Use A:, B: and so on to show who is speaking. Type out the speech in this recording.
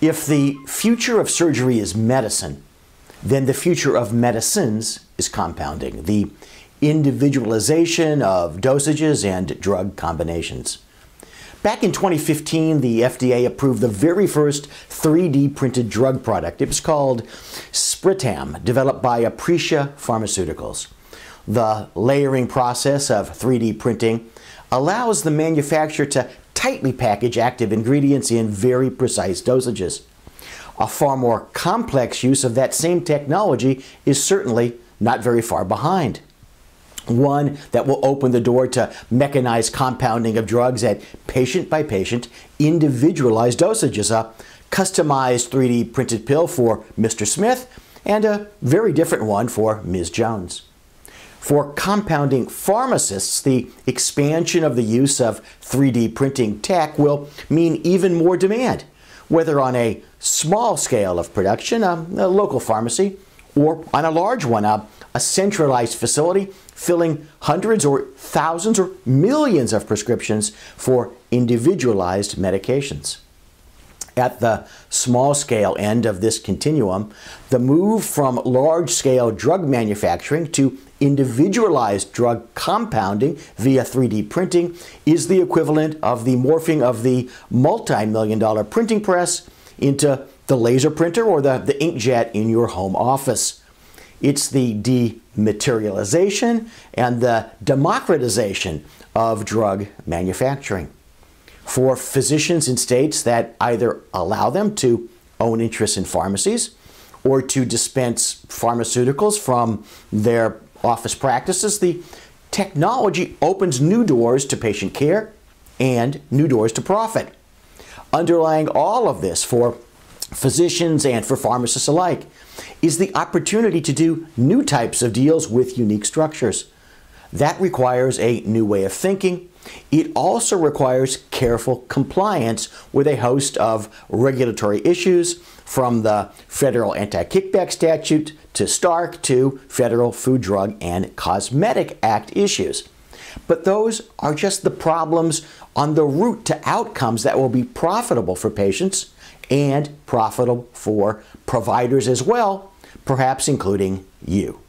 A: If the future of surgery is medicine, then the future of medicines is compounding, the individualization of dosages and drug combinations. Back in 2015, the FDA approved the very first 3D printed drug product. It was called Spritam, developed by Aprecia Pharmaceuticals. The layering process of 3D printing allows the manufacturer to tightly package active ingredients in very precise dosages. A far more complex use of that same technology is certainly not very far behind one that will open the door to mechanized compounding of drugs at patient by patient, individualized dosages, a customized 3D printed pill for Mr. Smith, and a very different one for Ms. Jones. For compounding pharmacists, the expansion of the use of 3D printing tech will mean even more demand, whether on a small scale of production, a, a local pharmacy, or on a large one, a, a centralized facility filling hundreds or thousands or millions of prescriptions for individualized medications. At the small scale end of this continuum, the move from large scale drug manufacturing to individualized drug compounding via 3D printing is the equivalent of the morphing of the multi million dollar printing press into the laser printer or the, the inkjet in your home office. It's the dematerialization and the democratization of drug manufacturing. For physicians in states that either allow them to own interests in pharmacies or to dispense pharmaceuticals from their office practices, the technology opens new doors to patient care and new doors to profit. Underlying all of this for physicians and for pharmacists alike is the opportunity to do new types of deals with unique structures. That requires a new way of thinking. It also requires careful compliance with a host of regulatory issues from the federal anti-kickback statute to Stark to federal Food, Drug, and Cosmetic Act issues. But those are just the problems on the route to outcomes that will be profitable for patients and profitable for providers as well, perhaps including you.